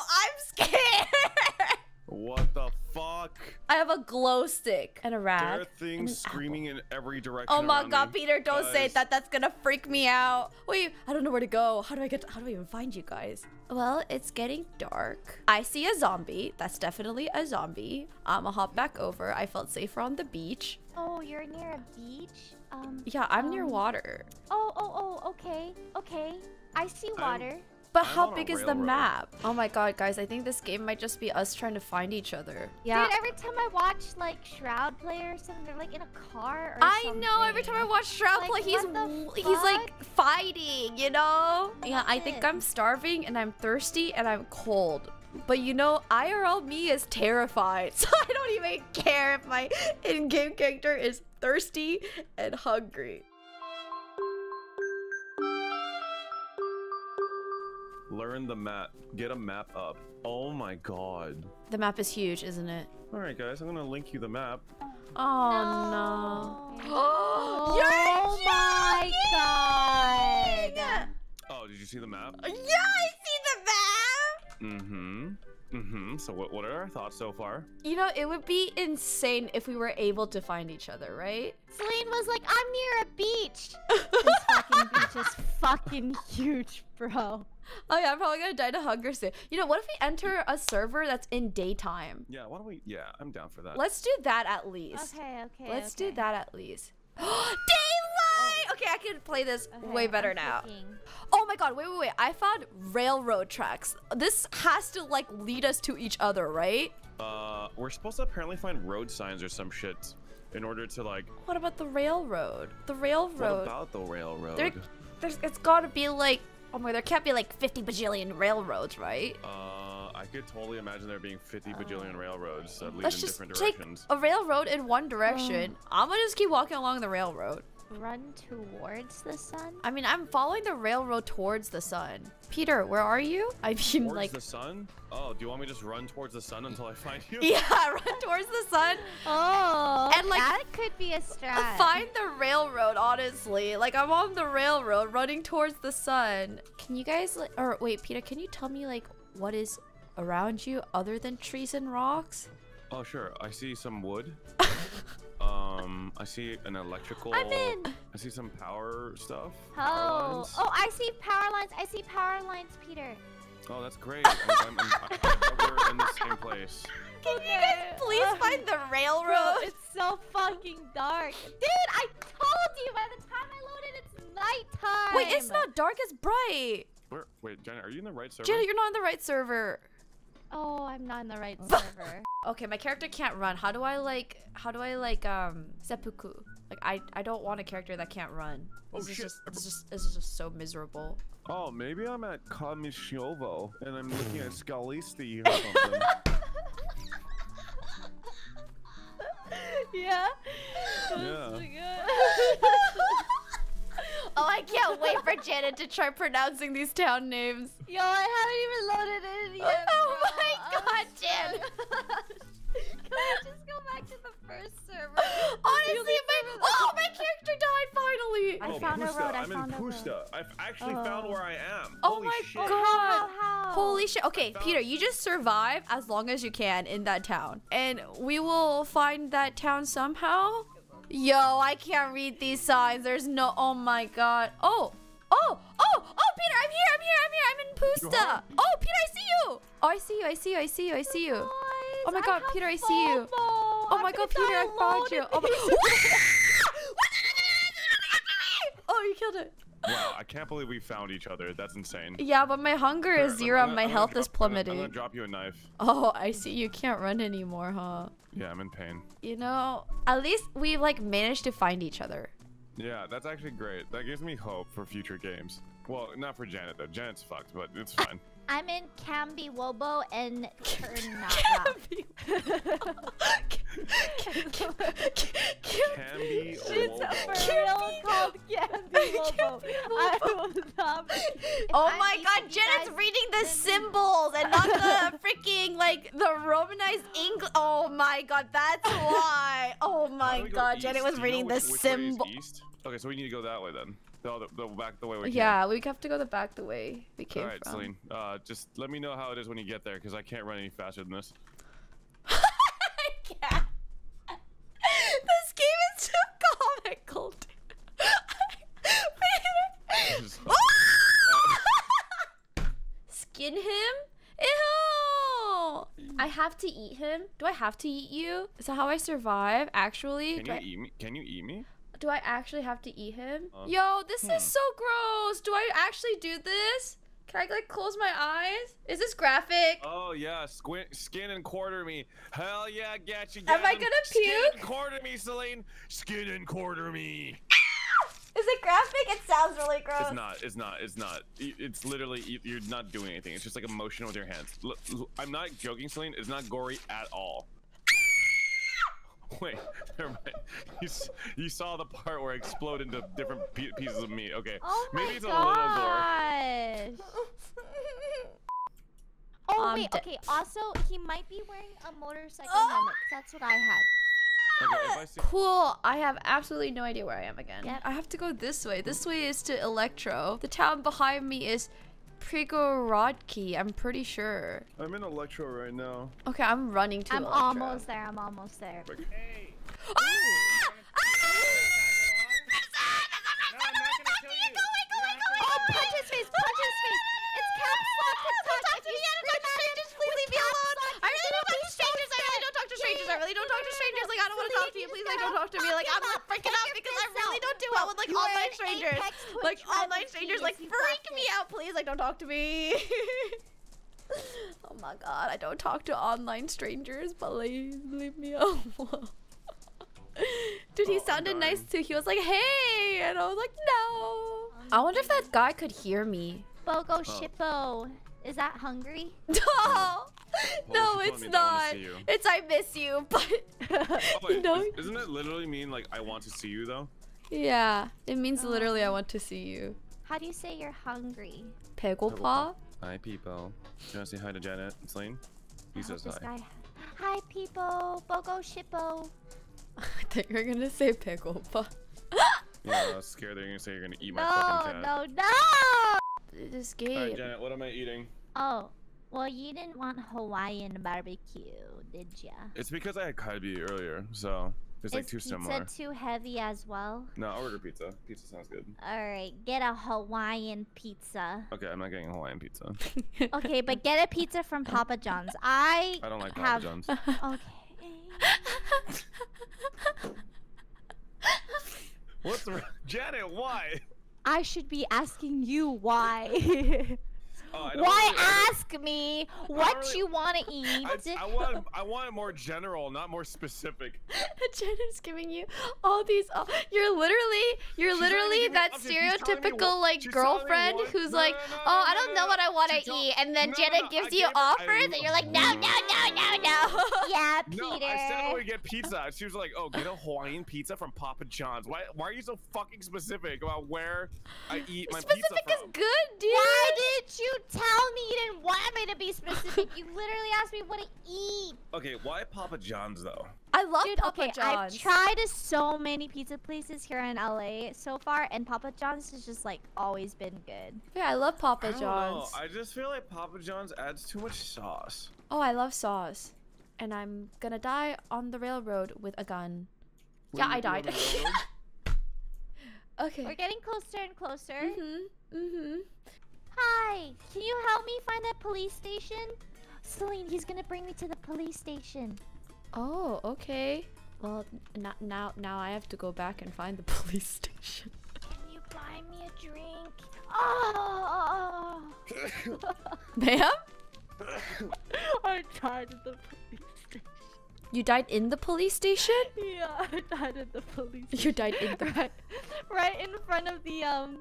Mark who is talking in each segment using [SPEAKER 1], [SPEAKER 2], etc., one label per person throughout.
[SPEAKER 1] I'm scared.
[SPEAKER 2] What the fuck?
[SPEAKER 1] I have a glow stick and a
[SPEAKER 2] There
[SPEAKER 1] rag.
[SPEAKER 2] are
[SPEAKER 1] and an
[SPEAKER 2] things
[SPEAKER 1] apple.
[SPEAKER 2] screaming in every direction.
[SPEAKER 1] Oh my god,
[SPEAKER 2] me.
[SPEAKER 1] Peter, don't say that. That's gonna freak me out. Wait, I don't know where to go. How do I get how do I even find you guys? Well, it's getting dark. I see a zombie. That's definitely a zombie. I'm gonna hop back over. I felt safer on the beach.
[SPEAKER 3] Oh, you're near a beach? Um.
[SPEAKER 1] Yeah, I'm near
[SPEAKER 3] um,
[SPEAKER 1] water.
[SPEAKER 3] Oh, oh, oh, okay. Okay. I see
[SPEAKER 2] I'm-
[SPEAKER 3] water.
[SPEAKER 1] But
[SPEAKER 2] I'm
[SPEAKER 1] how big is the map? Oh my god, guys, I think this game might just be us trying to find each other. Yeah.
[SPEAKER 3] Dude, every time I watch like Shroud play or something, they're like in a car or something.
[SPEAKER 1] I know. Every time I watch Shroud
[SPEAKER 3] Like,
[SPEAKER 1] play, he's
[SPEAKER 3] what the
[SPEAKER 1] w- he's like fighting. You know? Yeah, I think I'm starving and I'm thirsty and I'm cold. But you know, IRL me is terrified, so I don't even care if my in-game character is thirsty and hungry.
[SPEAKER 2] Learn the map. Get a map up. Oh my god.
[SPEAKER 1] The map is huge, isn't it?
[SPEAKER 2] All right, guys, I'm gonna link you the map.
[SPEAKER 1] Oh no!
[SPEAKER 3] Oh
[SPEAKER 1] You're
[SPEAKER 3] my god!
[SPEAKER 2] Oh, did you see the map?
[SPEAKER 1] Yeah, I see the map.
[SPEAKER 2] Mm-hmm. Mm-hmm. So what, what are our thoughts so far?
[SPEAKER 1] You know, it would be insane if we were able to find each other, right?
[SPEAKER 3] Celine was like, I'm near a beach. this fucking beach is fucking huge, bro.
[SPEAKER 1] Oh yeah, I'm probably gonna die to hunger soon. You know, what if we enter a server that's in daytime?
[SPEAKER 2] Yeah, why don't we? Yeah, I'm down for that.
[SPEAKER 1] Let's do that at least.
[SPEAKER 3] Okay, okay.
[SPEAKER 1] Let's do that at least. Daylight! Okay, I can play this
[SPEAKER 3] Okay,
[SPEAKER 1] way better
[SPEAKER 3] I'm
[SPEAKER 1] now.
[SPEAKER 3] clicking.
[SPEAKER 1] Oh my god, wait, wait, wait. I found railroad tracks. This has to like lead us to each other, right?
[SPEAKER 2] Uh, we're supposed to apparently find road signs or some shit in order to like.
[SPEAKER 1] What about the railroad? The railroad.
[SPEAKER 2] What about the railroad?
[SPEAKER 1] There, there's, it's gotta be like, oh my, there can't be like 50 bajillion railroads, right?
[SPEAKER 2] Uh, I could totally imagine there being 50 bajillion railroads that lead
[SPEAKER 1] Let's
[SPEAKER 2] in
[SPEAKER 1] just
[SPEAKER 2] different
[SPEAKER 1] take a railroad in one direction. I'm gonna just keep walking along the railroad.
[SPEAKER 3] Run towards the sun?
[SPEAKER 1] I mean, I'm following the railroad towards the sun. Peter, where are you? I mean,
[SPEAKER 2] Towards
[SPEAKER 1] like,
[SPEAKER 2] the sun? Oh, do you want me to just run towards the sun until I find you?
[SPEAKER 1] yeah, run towards the sun.
[SPEAKER 3] Oh,
[SPEAKER 1] And, like,
[SPEAKER 3] that could be a strat.
[SPEAKER 1] Find the railroad, honestly. Like, I'm on the railroad running towards the sun. Can you guys, like, or wait, Peter, can you tell me, like, what is around you other than trees and rocks?
[SPEAKER 2] Oh, sure. I see some wood. Um, I see an electrical.
[SPEAKER 3] I'm in.
[SPEAKER 2] I see some power stuff.
[SPEAKER 3] Oh,
[SPEAKER 2] lines.
[SPEAKER 3] oh, I see power lines. I see power lines, Peter.
[SPEAKER 2] Oh, that's great. I'm, I'm, I'm, I, I, we're in the same place.
[SPEAKER 1] Can you guys please find the railroad?
[SPEAKER 3] it's so fucking dark. Dude, I told you by the time I loaded, it's nighttime.
[SPEAKER 1] Wait, it's not dark, it's bright.
[SPEAKER 2] Where? Wait, Janet, are you in the right server?
[SPEAKER 1] Janet, you're not in the right server.
[SPEAKER 3] Oh, I'm not in the right server.
[SPEAKER 1] Okay, my character can't run. How do I like? How do I like um seppuku? Like I I don't want a character that can't run.
[SPEAKER 2] Oh,
[SPEAKER 1] This is
[SPEAKER 2] shit.
[SPEAKER 1] just this is just this is just so miserable.
[SPEAKER 2] Oh, maybe I'm at Kamyshovo and I'm looking at Skalisty or something.
[SPEAKER 3] yeah.
[SPEAKER 2] yeah.
[SPEAKER 1] oh, I can't wait for Janet to try pronouncing these town names.
[SPEAKER 3] Yo, I haven't even loaded it in yet.
[SPEAKER 1] God, Jen.
[SPEAKER 3] Can we just go back to the first server?
[SPEAKER 1] Honestly, my oh my character died finally.
[SPEAKER 3] I
[SPEAKER 2] oh,
[SPEAKER 3] found a
[SPEAKER 2] Pusta.
[SPEAKER 3] road, I
[SPEAKER 2] I'm
[SPEAKER 3] found
[SPEAKER 2] in
[SPEAKER 3] a road.
[SPEAKER 2] Pusta. I've actually oh. found
[SPEAKER 3] Oh.
[SPEAKER 2] where I am.
[SPEAKER 1] Oh
[SPEAKER 2] Holy
[SPEAKER 1] my
[SPEAKER 2] shit.
[SPEAKER 1] God.
[SPEAKER 3] How, how?
[SPEAKER 1] Holy shit. Okay, Peter, you just survive as long as you can in that town. And we will find that town somehow. Yo, I can't read these signs. There's no. Oh my god. Oh. Oh. Oh. Oh, Peter, I'm here. I'm here. I'm here. I'm in Pusta. Oh, Peter, I see you. Oh, I see you. I see you. I see you. I see you.
[SPEAKER 3] Guys,
[SPEAKER 1] Oh my God,
[SPEAKER 3] have
[SPEAKER 1] Peter, I see you.
[SPEAKER 3] FOMO.
[SPEAKER 1] Oh
[SPEAKER 3] I'm
[SPEAKER 1] my god, Peter, I found you. Oh, my- oh, you killed it.
[SPEAKER 2] Wow, I can't believe we found each other. That's insane.
[SPEAKER 1] Yeah, but my hunger
[SPEAKER 2] Here,
[SPEAKER 1] is
[SPEAKER 2] I'm
[SPEAKER 1] zero
[SPEAKER 2] gonna-
[SPEAKER 1] and my
[SPEAKER 2] I'm
[SPEAKER 1] health
[SPEAKER 2] drop-
[SPEAKER 1] is
[SPEAKER 2] I'm gonna- I'm gonna drop you a knife.
[SPEAKER 1] Oh, I see. You can't run anymore, huh?
[SPEAKER 2] Yeah, I'm in pain.
[SPEAKER 1] You know, at least we like managed to find each other.
[SPEAKER 2] Yeah, that's actually great. That gives me hope for future games. Well, not for Janet though. Janet's fucked, but it's fine.
[SPEAKER 3] I'm in Camby Wobo and Turnapa.
[SPEAKER 2] Can be
[SPEAKER 3] It's
[SPEAKER 2] Wobo.
[SPEAKER 3] for real called Camby Wobo. I will not.
[SPEAKER 1] Oh my god,
[SPEAKER 3] you
[SPEAKER 1] Janet's reading the symbols and not the freaking like the romanized English. Oh my god, that's why. Oh my
[SPEAKER 2] do we go
[SPEAKER 1] god,
[SPEAKER 2] east?
[SPEAKER 1] Janet was reading the
[SPEAKER 2] which- which way is
[SPEAKER 1] symbol.
[SPEAKER 2] Okay, so we need to go that way then. The, the, the back the way we came.
[SPEAKER 1] Yeah, we have to go the back the way we came
[SPEAKER 2] All right,
[SPEAKER 1] from.
[SPEAKER 2] Celine. Uh, just let me know how it is when you get there, because I can't run any faster than this.
[SPEAKER 1] I can't. this game is too comical, dude. Skin him? Ew! I have to eat him. Do I have to eat you? Is that how I survive? Actually,
[SPEAKER 2] Can
[SPEAKER 1] do
[SPEAKER 2] you
[SPEAKER 1] I,
[SPEAKER 2] eat me? Can you eat me?
[SPEAKER 1] Do I actually have to eat him?
[SPEAKER 2] Uh,
[SPEAKER 1] Yo, this
[SPEAKER 2] hmm.
[SPEAKER 1] is so gross. Do I actually do this? Can I like close my eyes? Is this graphic?
[SPEAKER 2] Oh yeah, squint, skin and quarter me. Hell yeah, get you.
[SPEAKER 1] Am I gonna puke?
[SPEAKER 2] Skin and quarter me, Celine. Skin and quarter me.
[SPEAKER 1] Is it graphic? It sounds really gross.
[SPEAKER 2] It's not. It's not. It's not. It's literally you're not doing anything. It's just like a motion with your hands. Look, look, I'm not joking, Celine. It's not gory at all. Wait, never mind. You, you saw the part where I explode into different pe- pieces of meat. Okay,
[SPEAKER 3] Oh my
[SPEAKER 2] maybe it's a little gore.
[SPEAKER 3] gosh. Oh
[SPEAKER 1] I'm
[SPEAKER 3] wait, okay. Also, he might be wearing a motorcycle
[SPEAKER 1] Oh!
[SPEAKER 3] helmet. 'cause That's what I had.
[SPEAKER 2] Okay, I.
[SPEAKER 1] Cool. I have absolutely no idea where I am again.
[SPEAKER 3] Yep.
[SPEAKER 1] I have to go this way. This way is to Electro. The town behind me is Prigorodki. I'm pretty sure.
[SPEAKER 2] I'm in Electro right now.
[SPEAKER 1] Okay, I'm running to
[SPEAKER 3] I'm
[SPEAKER 1] Electro.
[SPEAKER 3] almost there. I'm almost there.
[SPEAKER 2] Hey. Ah!
[SPEAKER 3] Oh, punch his face! Punch his face! It's caps lock attack. If you scream at him,
[SPEAKER 1] Please leave me
[SPEAKER 3] caps
[SPEAKER 1] alone.
[SPEAKER 3] lock,
[SPEAKER 1] I really don't talk
[SPEAKER 3] he's
[SPEAKER 1] to strangers. I really don't talk to strangers. I really don't talk to strangers. Like I don't want to talk to you. Please, like don't talk to me. Like I'm like freaking out because I really don't do well with like
[SPEAKER 3] You are
[SPEAKER 1] online strangers. Like online
[SPEAKER 3] Rebel
[SPEAKER 1] strangers like freak me out. Please, like don't talk to me. oh my god, I don't talk to online strangers. Please leave me alone. Dude, he
[SPEAKER 2] Oh,
[SPEAKER 1] sounded nice too. He was like, "Hey," and I was like, "No." I wonder if that guy could hear me.
[SPEAKER 3] Bogo oh. Shippo. Is that hungry?
[SPEAKER 1] No,
[SPEAKER 2] well,
[SPEAKER 1] no, it's not. It's I miss you, but
[SPEAKER 2] oh,
[SPEAKER 1] no.
[SPEAKER 2] Doesn't it literally mean like I want to see you though?
[SPEAKER 1] Yeah, it means oh. literally I um, want to see you.
[SPEAKER 3] How do you say you're hungry?
[SPEAKER 1] Pegopa.
[SPEAKER 2] Hi people. Do you want to say hi to Janet and Celine? He says hi.
[SPEAKER 3] Guy. Hi people. Bogo shippo.
[SPEAKER 1] I think you're gonna say pegopa.
[SPEAKER 2] yeah, I was scared they're gonna say you're gonna eat my
[SPEAKER 3] no,
[SPEAKER 2] fucking cat.
[SPEAKER 3] No, no, no!
[SPEAKER 1] This
[SPEAKER 2] Alright,
[SPEAKER 1] game.
[SPEAKER 2] Janet, what am I eating?
[SPEAKER 3] Oh, well, you didn't want Hawaiian barbecue, did ya?
[SPEAKER 2] It's because I had kalbi earlier, so it's like
[SPEAKER 3] Is
[SPEAKER 2] too
[SPEAKER 3] pizza
[SPEAKER 2] similar.
[SPEAKER 3] too heavy as well?
[SPEAKER 2] No, I'll order pizza. Pizza sounds good.
[SPEAKER 3] All right, get a Hawaiian pizza.
[SPEAKER 2] Okay, I'm not getting a Hawaiian pizza.
[SPEAKER 3] Okay, but get a pizza from Papa John's. I
[SPEAKER 2] I don't like
[SPEAKER 3] have.
[SPEAKER 2] Papa John's.
[SPEAKER 3] Okay.
[SPEAKER 2] What's the Janet? Why?
[SPEAKER 3] I should be asking you why.
[SPEAKER 2] Oh,
[SPEAKER 3] why
[SPEAKER 2] I
[SPEAKER 3] ask me what
[SPEAKER 2] really-
[SPEAKER 3] you want to eat?
[SPEAKER 2] I, I want I want it more general, not more specific.
[SPEAKER 1] Jenna's giving you all these. Oh, you're literally, you're
[SPEAKER 2] She's
[SPEAKER 1] literally that
[SPEAKER 2] options. She's telling me
[SPEAKER 1] stereotypical like
[SPEAKER 2] she's telling me
[SPEAKER 1] girlfriend who's
[SPEAKER 2] No,
[SPEAKER 1] like,
[SPEAKER 2] no, no,
[SPEAKER 1] oh,
[SPEAKER 2] no,
[SPEAKER 1] I don't
[SPEAKER 2] no,
[SPEAKER 1] know
[SPEAKER 2] no.
[SPEAKER 1] what I want to eat, and then Jenna gives you
[SPEAKER 2] I
[SPEAKER 1] offers, and you're like, no, no, no, no, no.
[SPEAKER 3] yeah, Peter. No.
[SPEAKER 2] I said we get pizza. She was like, "Oh, get a Hawaiian pizza from Papa John's." Why? Why are you so fucking specific about where I eat my
[SPEAKER 1] Specific
[SPEAKER 2] pizza
[SPEAKER 1] is good, dude.
[SPEAKER 3] Why did you tell me you didn't want me to be specific? You literally asked me what to eat.
[SPEAKER 2] Okay, why Papa John's though?
[SPEAKER 1] I love
[SPEAKER 3] Dude,
[SPEAKER 1] Papa
[SPEAKER 3] okay,
[SPEAKER 1] John's.
[SPEAKER 3] I've tried so many pizza places here in LA so far, and Papa John's has just like always been good.
[SPEAKER 1] Yeah, I love
[SPEAKER 2] I
[SPEAKER 1] Papa
[SPEAKER 2] don't
[SPEAKER 1] John's.
[SPEAKER 2] know. I just feel like Papa John's adds too much sauce.
[SPEAKER 1] Oh, I love sauce. And I'm gonna die on the railroad with a gun. Yeah, I died. okay.
[SPEAKER 3] We're getting closer and closer.
[SPEAKER 1] Mm-hmm. Mm-hmm.
[SPEAKER 3] Hi, can you help me find that police station? Celine, he's gonna bring me to the police station.
[SPEAKER 1] Oh, okay. Well, n- now now I have to go back and find the police station.
[SPEAKER 3] Can you buy me a drink? Oh,
[SPEAKER 1] Ma'am?
[SPEAKER 3] I died at the police station.
[SPEAKER 1] You died in the police station?
[SPEAKER 3] Yeah, I died in the police. Station.
[SPEAKER 1] You died in the
[SPEAKER 3] right, right in front of the um,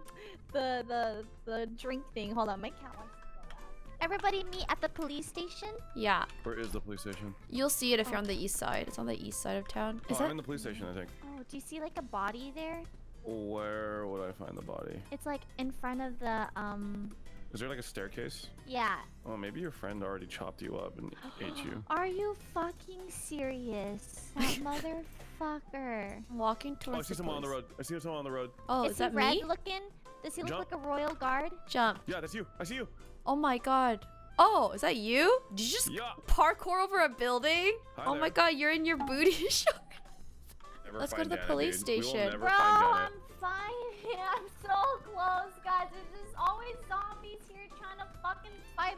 [SPEAKER 3] the the the drink thing. Hold on, my cat wants to go out. Everybody meet at the police station.
[SPEAKER 1] Yeah.
[SPEAKER 2] Where is the police station?
[SPEAKER 1] You'll see it if you're on the east side. It's on the east side of town.
[SPEAKER 2] Oh,
[SPEAKER 1] Is
[SPEAKER 2] I'm
[SPEAKER 1] that
[SPEAKER 2] in the police station, I think.
[SPEAKER 3] Oh, do you see like a body there?
[SPEAKER 2] Where would I find the body?
[SPEAKER 3] It's like in front of the um,
[SPEAKER 2] Is there like a staircase?
[SPEAKER 3] Yeah.
[SPEAKER 2] Oh, maybe your friend already chopped you up and ate you.
[SPEAKER 3] Are you fucking serious? That motherfucker.
[SPEAKER 1] I'm walking towards.
[SPEAKER 2] Oh, I see
[SPEAKER 1] the
[SPEAKER 2] someone on the road. I see someone on the road.
[SPEAKER 1] Oh, is,
[SPEAKER 3] is,
[SPEAKER 1] that
[SPEAKER 3] he red
[SPEAKER 1] me?
[SPEAKER 3] looking? Does he look like a royal guard?
[SPEAKER 1] Jump.
[SPEAKER 2] Yeah, that's you. I see you.
[SPEAKER 1] Oh my god. Oh, is that you? Did you just
[SPEAKER 2] Yeah.
[SPEAKER 1] parkour over a building?
[SPEAKER 2] Hi
[SPEAKER 1] oh my god, you're in your booty short.
[SPEAKER 2] Never
[SPEAKER 1] Let's go to the
[SPEAKER 2] Janet,
[SPEAKER 1] police
[SPEAKER 2] dude.
[SPEAKER 1] Station.
[SPEAKER 3] Bro, I'm fine. I'm so close,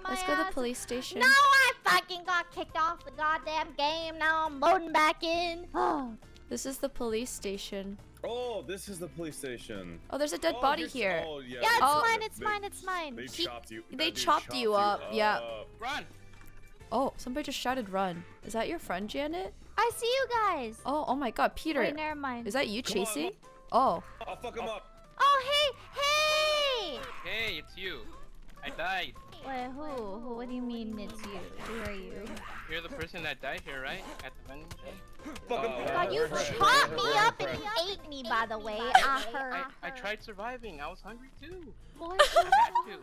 [SPEAKER 3] my
[SPEAKER 1] Let's go to the police station.
[SPEAKER 3] No, I fucking got kicked off the goddamn game. Now I'm loading back in. Oh,
[SPEAKER 1] This is the police station.
[SPEAKER 2] Oh, this is the police station.
[SPEAKER 1] Oh, there's a dead
[SPEAKER 2] Oh,
[SPEAKER 1] body here.
[SPEAKER 2] Oh, yeah,
[SPEAKER 3] yeah, it's
[SPEAKER 1] Oh.
[SPEAKER 3] mine. It's
[SPEAKER 2] They-
[SPEAKER 3] mine. It's mine.
[SPEAKER 2] They
[SPEAKER 1] He-
[SPEAKER 2] chopped you.
[SPEAKER 1] they
[SPEAKER 2] that dude
[SPEAKER 1] chopped you up, yeah.
[SPEAKER 4] Run!
[SPEAKER 1] Oh, somebody just shouted run. Is that your friend, Janet?
[SPEAKER 3] I see you guys.
[SPEAKER 1] Oh, oh my god, Peter.
[SPEAKER 3] Wait, never mind.
[SPEAKER 1] Is that you
[SPEAKER 2] Come on.
[SPEAKER 1] Oh.
[SPEAKER 2] I'll fuck him up.
[SPEAKER 3] Oh, hey, hey.
[SPEAKER 4] Hey, it's you. I died.
[SPEAKER 3] Wait, who? who? What do you mean it's you? Who are you?
[SPEAKER 4] You're the person that died here, right? At the vending machine?
[SPEAKER 2] Fuck him.
[SPEAKER 3] God, you chopped me up and ate me, by the way. I heard.
[SPEAKER 4] I, I tried surviving. I was hungry too.
[SPEAKER 3] Boy,
[SPEAKER 4] I had to.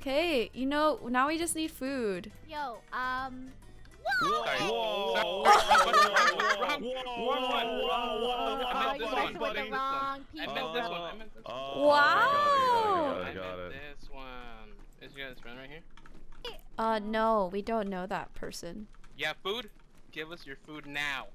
[SPEAKER 1] Okay, you know, now we just need food.
[SPEAKER 3] Yo, um.
[SPEAKER 2] Whoa,
[SPEAKER 4] Sorry.
[SPEAKER 2] whoa,
[SPEAKER 4] Sorry.
[SPEAKER 2] whoa,
[SPEAKER 4] Wrong,
[SPEAKER 2] whoa,
[SPEAKER 4] wrong,
[SPEAKER 2] whoa,
[SPEAKER 4] wrong one.
[SPEAKER 2] whoa, whoa, whoa,
[SPEAKER 4] I meant
[SPEAKER 3] you
[SPEAKER 4] this
[SPEAKER 3] guys
[SPEAKER 4] one.
[SPEAKER 3] were with the
[SPEAKER 2] buddy.
[SPEAKER 3] wrong
[SPEAKER 4] I
[SPEAKER 3] people.
[SPEAKER 4] meant this one. I meant this one.
[SPEAKER 2] Oh,
[SPEAKER 1] Wow.
[SPEAKER 2] I got
[SPEAKER 4] I
[SPEAKER 2] it, got
[SPEAKER 4] meant
[SPEAKER 2] it.
[SPEAKER 4] this one. Is you guys friend right here?
[SPEAKER 1] Uh, no, we don't know that person.
[SPEAKER 4] Yeah, food? Give us your food now.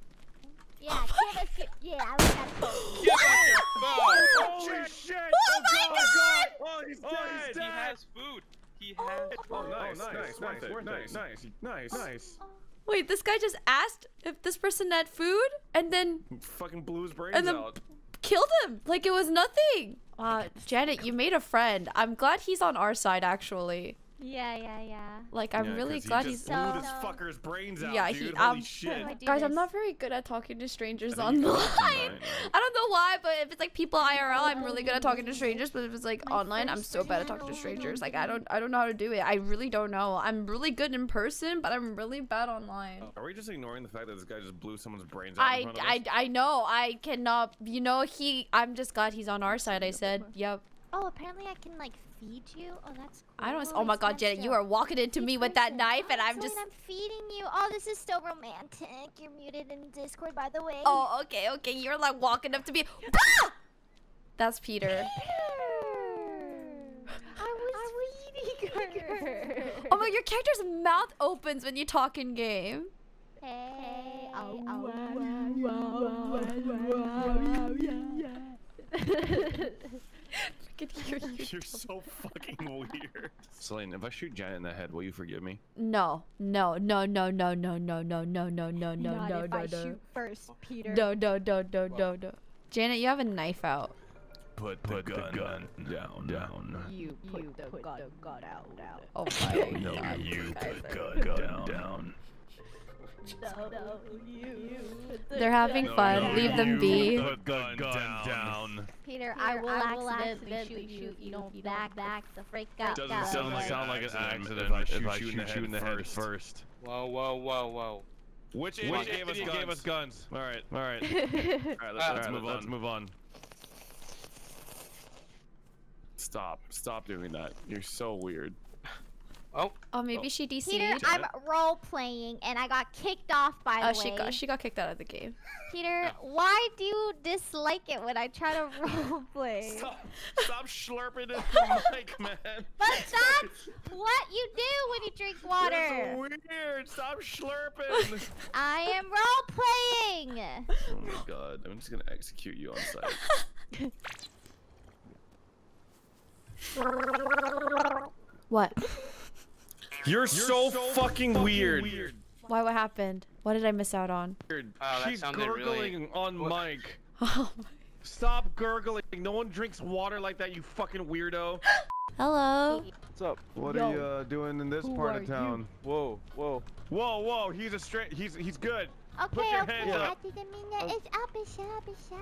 [SPEAKER 3] Yeah, give us your. Yeah, I like that.
[SPEAKER 4] Give us your food!
[SPEAKER 2] Holy shit!
[SPEAKER 1] Oh my god!
[SPEAKER 2] Oh, he's dead! Oh, he's dead!
[SPEAKER 4] He has food. He has food.
[SPEAKER 2] Oh, nice, nice, nice, nice, nice, nice, nice.
[SPEAKER 1] Wait, this guy just asked if this person had food and then
[SPEAKER 2] Fucking blew his brains
[SPEAKER 1] And then-
[SPEAKER 2] out.
[SPEAKER 1] killed him like it was nothing. Uh, Janet, you made a friend. I'm glad he's on our side, actually.
[SPEAKER 3] Yeah, yeah, yeah.
[SPEAKER 1] Like, I'm
[SPEAKER 2] Yeah,
[SPEAKER 1] really
[SPEAKER 2] 'cause he
[SPEAKER 1] glad
[SPEAKER 2] just
[SPEAKER 1] he's.
[SPEAKER 2] blew this
[SPEAKER 3] So-
[SPEAKER 2] fucker's brains out,
[SPEAKER 1] Yeah,
[SPEAKER 2] dude.
[SPEAKER 1] he-
[SPEAKER 2] Holy
[SPEAKER 1] um,
[SPEAKER 2] shit.
[SPEAKER 3] I do
[SPEAKER 1] Guys, I'm not very good at talking to strangers
[SPEAKER 2] I think you
[SPEAKER 1] online.
[SPEAKER 2] got it tonight,
[SPEAKER 1] I don't know why, but if it's like people IRL, I'm really good at talking to strangers. But if it's like
[SPEAKER 3] My
[SPEAKER 1] online, I'm so bad at talking to strangers. Like I don't, I don't know how to do it. I really don't know. I'm really good in person, but I'm really bad online.
[SPEAKER 2] Are we just ignoring the fact that this guy just blew someone's brains out in
[SPEAKER 1] I,
[SPEAKER 2] front of
[SPEAKER 1] I. I know. I cannot. You know, he. I'm just glad he's on our side. I said, yep.
[SPEAKER 3] Oh, apparently I can like feed you. Oh, that's cool.
[SPEAKER 1] I don't.
[SPEAKER 3] Oh,
[SPEAKER 1] Oh my God,
[SPEAKER 3] nice
[SPEAKER 1] Janet, you are walking into me with that knife, and I'm just.
[SPEAKER 3] I'm feeding you. Oh, this is so romantic. You're muted in Discord, by the way.
[SPEAKER 1] Oh, okay, okay. You're like walking up to me. Ah! That's Peter.
[SPEAKER 3] I was, feeding her.
[SPEAKER 1] Oh my, your character's mouth opens when you talk in game.
[SPEAKER 3] Hey, oh,
[SPEAKER 1] I can hear you.
[SPEAKER 2] You're so fucking weird. Celine, if I shoot Janet in the head, will you forgive me?
[SPEAKER 1] No, no, no, no, no, no, no, no, no, no, no, no,
[SPEAKER 3] Not
[SPEAKER 1] no,
[SPEAKER 3] if
[SPEAKER 1] no,
[SPEAKER 3] I
[SPEAKER 1] no.
[SPEAKER 3] shoot first, Peter.
[SPEAKER 1] No, no, no, no, no, no. Janet, you have a knife out.
[SPEAKER 2] Put, Put the, gun, down, down.
[SPEAKER 3] You put, the, gun, gun out, out.
[SPEAKER 1] Oh my god.
[SPEAKER 2] you put the gun down.
[SPEAKER 3] No,
[SPEAKER 1] They're having
[SPEAKER 3] gun
[SPEAKER 1] fun.
[SPEAKER 3] down.
[SPEAKER 1] Leave them be.
[SPEAKER 2] Put gun, down.
[SPEAKER 3] Peter, I will accidentally shoot you if you don't back back the freak out.
[SPEAKER 2] Doesn't
[SPEAKER 3] guys.
[SPEAKER 2] sound like,
[SPEAKER 5] sound
[SPEAKER 2] like
[SPEAKER 5] like
[SPEAKER 2] an
[SPEAKER 5] an
[SPEAKER 2] accident
[SPEAKER 5] accident
[SPEAKER 2] if I shoot, you in the head first.
[SPEAKER 4] Whoa, whoa, whoa, whoa.
[SPEAKER 2] Which
[SPEAKER 5] Which
[SPEAKER 2] idiot
[SPEAKER 5] gave us
[SPEAKER 2] gave
[SPEAKER 5] guns?
[SPEAKER 2] us guns? All right, all right. all right, let's, let's move on.
[SPEAKER 4] let's
[SPEAKER 2] move on. Stop. Stop doing that. You're so weird.
[SPEAKER 4] Oh,
[SPEAKER 1] Oh, maybe oh. she DC'd.
[SPEAKER 3] Peter, I'm role playing and I got kicked off by oh, the
[SPEAKER 1] Oh,
[SPEAKER 3] way.
[SPEAKER 1] she got she got kicked out of the game.
[SPEAKER 3] Peter, why do you dislike it when I try to role play?
[SPEAKER 2] Stop, stop slurping in the mic, man.
[SPEAKER 3] But that's what you do when you drink water.
[SPEAKER 2] It's weird. Stop slurping.
[SPEAKER 3] I am role playing.
[SPEAKER 2] oh my god. I'm just gonna execute you on sight.
[SPEAKER 1] What?
[SPEAKER 2] You're, so, fucking, weird. weird.
[SPEAKER 1] Why? What happened? What did I miss out on?
[SPEAKER 2] Weird.
[SPEAKER 4] Oh,
[SPEAKER 2] She's
[SPEAKER 4] sounded really-
[SPEAKER 2] gurgling on
[SPEAKER 4] What-
[SPEAKER 2] mic.
[SPEAKER 1] Oh my.
[SPEAKER 2] Stop gurgling. No one drinks water like that, you fucking weirdo.
[SPEAKER 1] Hello.
[SPEAKER 5] What's up? What
[SPEAKER 3] Yo.
[SPEAKER 5] are you uh, doing in this
[SPEAKER 3] Who
[SPEAKER 5] part of town? Whoa, whoa.
[SPEAKER 2] Whoa, whoa. He's a straight. He's he's good.
[SPEAKER 3] Okay,
[SPEAKER 2] your
[SPEAKER 3] okay,
[SPEAKER 2] hands
[SPEAKER 3] I didn't mean that. It's up, it's up, it's up.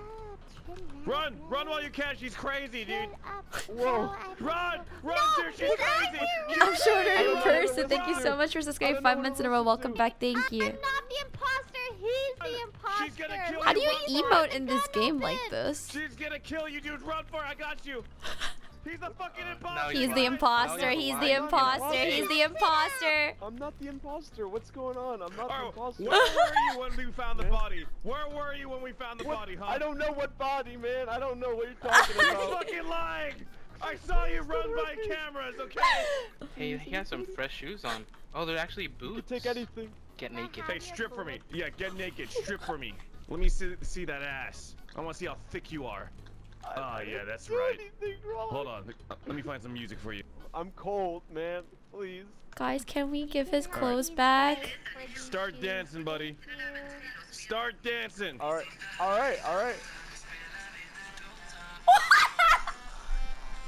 [SPEAKER 3] Chill
[SPEAKER 2] Run,
[SPEAKER 3] out,
[SPEAKER 2] run while you can. She's crazy, dude.
[SPEAKER 3] Chill up.
[SPEAKER 5] Whoa.
[SPEAKER 3] No,
[SPEAKER 2] Run, run,
[SPEAKER 3] No,
[SPEAKER 2] dude. She's crazy.
[SPEAKER 1] I'm shorter in
[SPEAKER 2] don't
[SPEAKER 1] person. Thank you so much for subscribing
[SPEAKER 5] don't
[SPEAKER 1] five
[SPEAKER 5] know
[SPEAKER 1] minutes in a row. Welcome back. Thank you.
[SPEAKER 3] I'm not the imposter. He's the imposter.
[SPEAKER 2] She's gonna kill
[SPEAKER 1] How do you
[SPEAKER 2] Run
[SPEAKER 1] emote in this game like this?
[SPEAKER 2] She's gonna kill you, dude. Run for it. I got you. Uh, He's the fucking
[SPEAKER 4] No,
[SPEAKER 2] imposter.
[SPEAKER 1] He's the
[SPEAKER 4] lying.
[SPEAKER 1] imposter. He's the
[SPEAKER 4] lying.
[SPEAKER 1] imposter. He's the imposter.
[SPEAKER 5] I'm not the imposter. What's going on? I'm not the imposter.
[SPEAKER 2] where were you when we found the body? Where were you when we found the body, huh?
[SPEAKER 5] I don't know what body, man. I don't know what you're talking about.
[SPEAKER 2] You're fucking lying. I saw you run by cameras, okay?
[SPEAKER 4] Hey, he has some fresh shoes on. Oh, they're actually
[SPEAKER 5] You
[SPEAKER 4] boots.
[SPEAKER 5] can take anything.
[SPEAKER 4] Get naked.
[SPEAKER 2] Hey, strip for me. Yeah, get naked. Strip for me. Let me see, see that ass. I want to see how thick you are.
[SPEAKER 5] I-
[SPEAKER 2] Ah,
[SPEAKER 5] I
[SPEAKER 2] yeah, that's right.
[SPEAKER 5] wrong.
[SPEAKER 2] Hold on. Let me find some music for you.
[SPEAKER 5] I'm cold, man. Please.
[SPEAKER 1] Guys, can we give his clothes back?
[SPEAKER 2] Start dancing, buddy. Start dancing.
[SPEAKER 5] All right. All right. All right.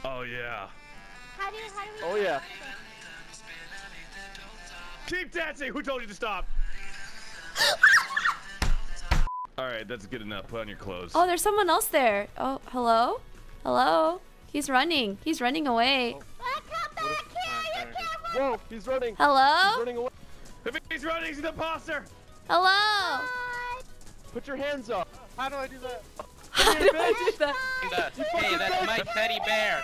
[SPEAKER 2] Oh, yeah.
[SPEAKER 3] How do you, how do we
[SPEAKER 5] Oh, yeah.
[SPEAKER 2] Keep dancing. Who told you to stop? All right, that's good enough. Put on your clothes.
[SPEAKER 1] Oh, there's someone else there. Oh, hello? Hello? He's running. He's running away.
[SPEAKER 3] Oh. Come back here!
[SPEAKER 4] Oh,
[SPEAKER 3] You can't run!
[SPEAKER 5] Whoa, he's running. Hello? He's
[SPEAKER 1] Hello?
[SPEAKER 5] running away.
[SPEAKER 2] If he's running, he's an imposter.
[SPEAKER 1] Hello?
[SPEAKER 5] Put your hands up. How do I do that?
[SPEAKER 1] How do I do that?
[SPEAKER 4] Hey, that's my teddy bear.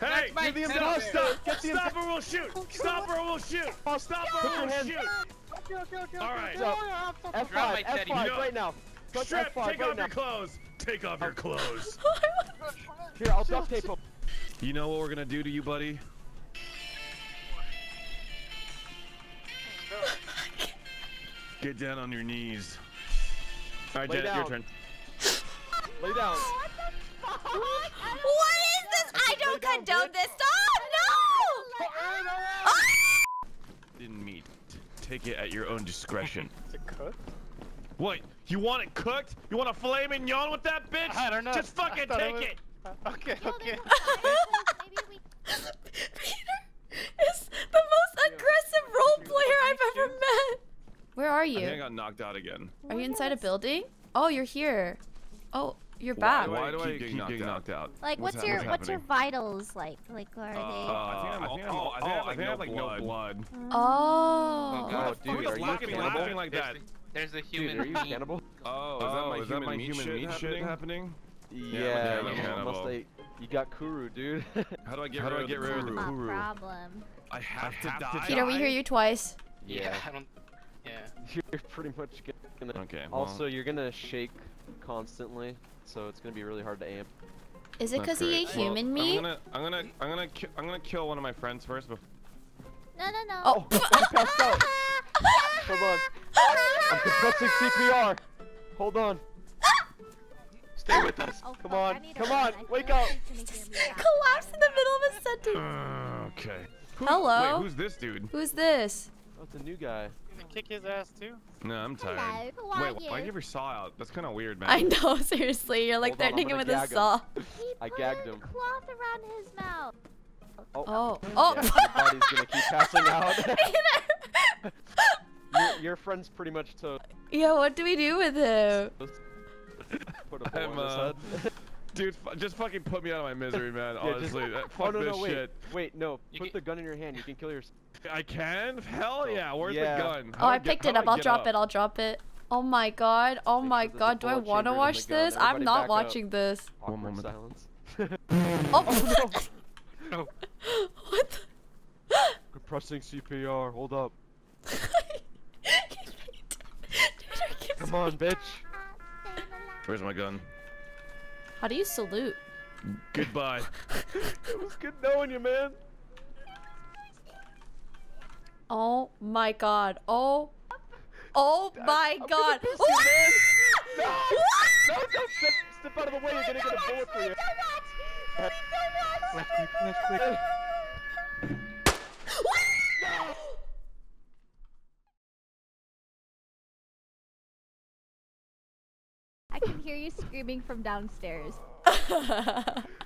[SPEAKER 2] Hey,
[SPEAKER 5] You're the imposter. Get the
[SPEAKER 2] stop or we'll shoot. Oh, stop or we'll shoot. Stop or
[SPEAKER 5] Put your
[SPEAKER 2] we'll
[SPEAKER 5] hands
[SPEAKER 2] shoot. All right.
[SPEAKER 5] F5,
[SPEAKER 4] Drop my
[SPEAKER 5] F5
[SPEAKER 4] teddy
[SPEAKER 2] bear.
[SPEAKER 5] right now. Press
[SPEAKER 2] Strip,
[SPEAKER 5] F5
[SPEAKER 2] take
[SPEAKER 5] right
[SPEAKER 2] off
[SPEAKER 5] now.
[SPEAKER 2] your clothes. Take off your clothes.
[SPEAKER 5] Here, I'll duct tape him.
[SPEAKER 2] You know what we're gonna do to you, buddy? Oh Get down on your knees. All right,
[SPEAKER 5] Lay
[SPEAKER 2] Janet, your
[SPEAKER 5] down.
[SPEAKER 2] turn.
[SPEAKER 5] Lay down.
[SPEAKER 3] What the fuck? I don't
[SPEAKER 1] What is this? I don't
[SPEAKER 5] down,
[SPEAKER 1] condone
[SPEAKER 5] bitch.
[SPEAKER 1] this. Stop! No!
[SPEAKER 2] Didn't meet. Take it at your own discretion.
[SPEAKER 5] Is it cooked?
[SPEAKER 2] what? You want it cooked? You want a filet mignon with that bitch?
[SPEAKER 6] I don't know.
[SPEAKER 2] Just fucking
[SPEAKER 6] I
[SPEAKER 2] take
[SPEAKER 6] it was-
[SPEAKER 2] it.
[SPEAKER 6] Okay,
[SPEAKER 3] Yo,
[SPEAKER 6] okay.
[SPEAKER 3] we
[SPEAKER 1] Peter is the most aggressive role player I've ever met. Where are
[SPEAKER 2] I think I got knocked out again.
[SPEAKER 1] Are you inside a building? Oh, you're here. Oh, you're
[SPEAKER 2] Why
[SPEAKER 1] back.
[SPEAKER 2] do I,
[SPEAKER 6] Why do I
[SPEAKER 2] keep getting,
[SPEAKER 6] keep
[SPEAKER 2] knocked,
[SPEAKER 6] getting
[SPEAKER 2] out?
[SPEAKER 3] like
[SPEAKER 2] What's
[SPEAKER 3] what's, your
[SPEAKER 2] what's
[SPEAKER 3] what's your vitals like? Like are
[SPEAKER 2] Uh,
[SPEAKER 3] they?
[SPEAKER 2] I think I'm,
[SPEAKER 6] I think I'm-
[SPEAKER 2] oh, I think I have like,
[SPEAKER 6] I
[SPEAKER 2] no,
[SPEAKER 6] have, like, no
[SPEAKER 2] blood.
[SPEAKER 1] Oh.
[SPEAKER 4] God.
[SPEAKER 5] Oh, dude,
[SPEAKER 2] Who's
[SPEAKER 5] are you
[SPEAKER 2] laughing,
[SPEAKER 5] cannibal?
[SPEAKER 2] laughing like
[SPEAKER 4] There's
[SPEAKER 2] that?
[SPEAKER 4] the- There's the
[SPEAKER 5] Dude,
[SPEAKER 4] human
[SPEAKER 5] are you cannibal?
[SPEAKER 6] Oh,
[SPEAKER 2] Oh,
[SPEAKER 6] is that my human meat
[SPEAKER 2] human
[SPEAKER 6] shit
[SPEAKER 2] shit
[SPEAKER 6] happening?
[SPEAKER 5] Yeah,
[SPEAKER 2] I'm a
[SPEAKER 5] you must say you got Kuru, dude.
[SPEAKER 2] How do I get
[SPEAKER 6] How
[SPEAKER 2] rid
[SPEAKER 6] do I get rid of the
[SPEAKER 2] Kuru?
[SPEAKER 3] Problem.
[SPEAKER 2] I have,
[SPEAKER 6] have
[SPEAKER 2] to
[SPEAKER 6] to
[SPEAKER 2] die.
[SPEAKER 1] Peter, we hear you twice.
[SPEAKER 4] Yeah, I don't. Yeah.
[SPEAKER 5] you're pretty much gonna.
[SPEAKER 2] Okay. well,
[SPEAKER 5] Also, you're gonna shake constantly, so it's gonna be really hard to aim.
[SPEAKER 1] Is it because he
[SPEAKER 2] great.
[SPEAKER 1] ate
[SPEAKER 2] Well,
[SPEAKER 1] human
[SPEAKER 2] I'm
[SPEAKER 1] meat?
[SPEAKER 2] gonna, I'm gonna, I'm gonna, ki- I'm gonna kill one of my friends first. Before...
[SPEAKER 3] No, no, no.
[SPEAKER 1] Oh.
[SPEAKER 5] I passed out. Hold on. I'm compressing CPR. Hold on.
[SPEAKER 4] Stay with us.
[SPEAKER 3] Oh,
[SPEAKER 5] Come on, come on.
[SPEAKER 3] I
[SPEAKER 5] wake up.
[SPEAKER 3] he's gonna hear me now.
[SPEAKER 1] Collapsed in the middle of a sentence.
[SPEAKER 2] Uh, okay. Who-
[SPEAKER 1] Hello?
[SPEAKER 2] Wait, who's this dude?
[SPEAKER 1] Who's this?
[SPEAKER 5] Oh, it's a new guy.
[SPEAKER 6] Gonna kick his ass too?
[SPEAKER 2] No, I'm tired.
[SPEAKER 3] Hello, who are
[SPEAKER 2] Wait, why
[SPEAKER 3] you?
[SPEAKER 2] you have your saw out? That's kind of weird, man.
[SPEAKER 1] I know, seriously. You're like
[SPEAKER 5] Hold on,
[SPEAKER 1] threatening him with a
[SPEAKER 5] gag him.
[SPEAKER 1] saw.
[SPEAKER 3] He
[SPEAKER 5] I
[SPEAKER 3] put
[SPEAKER 5] gagged
[SPEAKER 3] a
[SPEAKER 5] him.
[SPEAKER 3] cloth around his mouth.
[SPEAKER 5] Oh,
[SPEAKER 1] Oh. Oh.
[SPEAKER 5] your body's gonna keep passing out. your, your friend's pretty much toast.
[SPEAKER 1] yeah, what do we do with him?
[SPEAKER 5] Put a ball
[SPEAKER 2] I'm,
[SPEAKER 5] in his
[SPEAKER 2] uh,
[SPEAKER 5] head.
[SPEAKER 2] Dude, f- just fucking put me out of my misery, man.
[SPEAKER 5] Yeah, just-
[SPEAKER 2] Honestly,
[SPEAKER 5] oh
[SPEAKER 2] fuck
[SPEAKER 5] no
[SPEAKER 2] this
[SPEAKER 5] no wait
[SPEAKER 2] shit.
[SPEAKER 5] wait no
[SPEAKER 4] You
[SPEAKER 5] put
[SPEAKER 4] get-
[SPEAKER 5] the gun in your hand you can kill yourself.
[SPEAKER 2] I can? Hell yeah. Where's
[SPEAKER 5] Yeah.
[SPEAKER 2] the gun?
[SPEAKER 1] Oh,
[SPEAKER 2] How do
[SPEAKER 1] I
[SPEAKER 2] get-
[SPEAKER 1] picked
[SPEAKER 2] how
[SPEAKER 1] it up.
[SPEAKER 2] I
[SPEAKER 1] I'll drop
[SPEAKER 2] up?
[SPEAKER 1] it. I'll drop it. Oh my god. Oh
[SPEAKER 5] Make
[SPEAKER 1] my
[SPEAKER 5] sure
[SPEAKER 1] god. Do I want to watch
[SPEAKER 5] the gun.
[SPEAKER 1] this? I'm not
[SPEAKER 5] back up.
[SPEAKER 1] watching this.
[SPEAKER 2] One
[SPEAKER 5] Awkward
[SPEAKER 2] moment.
[SPEAKER 5] silence.
[SPEAKER 1] Oh.
[SPEAKER 4] oh no.
[SPEAKER 1] what the?
[SPEAKER 5] Pressing CPR. Hold up. Come
[SPEAKER 1] Come
[SPEAKER 5] on, bitch.
[SPEAKER 2] Where's my gun?
[SPEAKER 1] How do you salute?
[SPEAKER 2] Goodbye.
[SPEAKER 5] it was good knowing you, man.
[SPEAKER 1] Oh my god. Oh. Oh my
[SPEAKER 5] I'm
[SPEAKER 1] god.
[SPEAKER 5] gonna piss you, man. No! No, don't step, step out of the way. You're gonna get a bullet for you. Left click, left click.
[SPEAKER 3] Hear you screaming from downstairs.